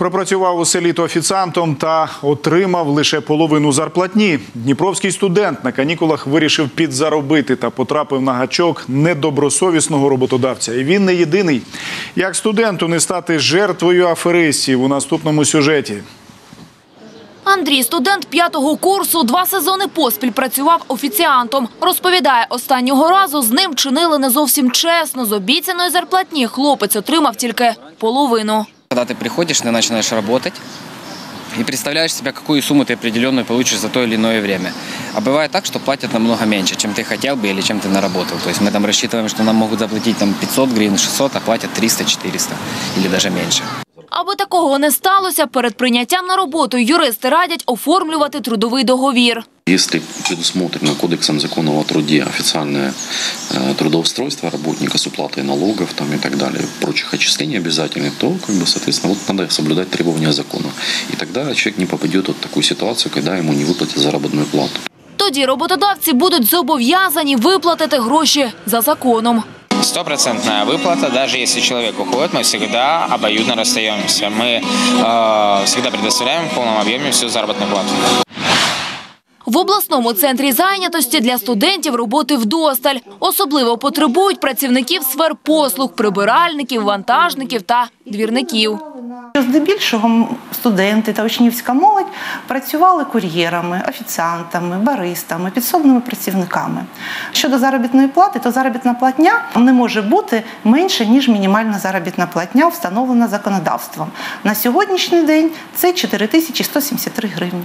Пропрацював у селі то офіціантом та отримав лише половину зарплатні. Дніпровський студент на канікулах вирішив підзаробити та потрапив на гачок недобросовісного роботодавця. І він не єдиний. Як студенту не стати жертвою аферистів у наступному сюжеті. Андрій, студент п'ятого курсу, два сезони поспіль працював офіціантом. Розповідає, останнього разу з ним чинили не зовсім чесно. З обіцяної зарплатні хлопець отримав тільки половину. Когда ты приходишь, ты начинаешь работать и представляешь себе, какую сумму ты определенную получишь за то или иное время. А бывает так, что платят намного меньше, чем ты хотел бы или чем ты наработал. То есть мы там рассчитываем, что нам могут заплатить там 500 гривен, 600, а платят 300-400 или даже меньше. Аби такого не сталося, перед прийняттям на роботу юристи радять оформлювати трудовий договір. Если предусмотрено Кодексом закона о труде официальное э, трудоустройство работника с уплатой налогов там, и так далее, прочих отчислений обязательных, то, как бы, соответственно, вот надо соблюдать требования закона. И тогда человек не попадет вот в такую ситуацию, когда ему не выплатят заработную плату. Тоді роботодавці будуть зобов'язані виплатити гроші за законом. Стопроцентная выплата, даже если человек уходит, мы всегда обоюдно расстаемся. Мы э, всегда предоставляем в полном объеме всю заработную плату. В обласному центрі зайнятості для студентів роботи вдосталь. Особливо потребують працівників сфер послуг, прибиральників, вантажників та двірників. Здебільшого студенти та учнівська молодь працювали кур'єрами, офіціантами, баристами, підсобними працівниками. Щодо заробітної плати, то заробітна платня не може бути менше, ніж мінімальна заробітна платня, встановлена законодавством. На сьогоднішній день це 4173 гривні.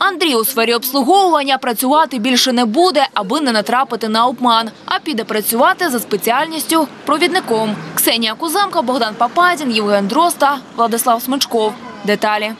Андрій у сфері обслуговування працювати більше не буде, аби не натрапити на обман, а піде працювати за спеціальністю провідником. Ксенія Куземка, Богдан Пападін, Євген Дрозд Владислав Смичков. Деталі.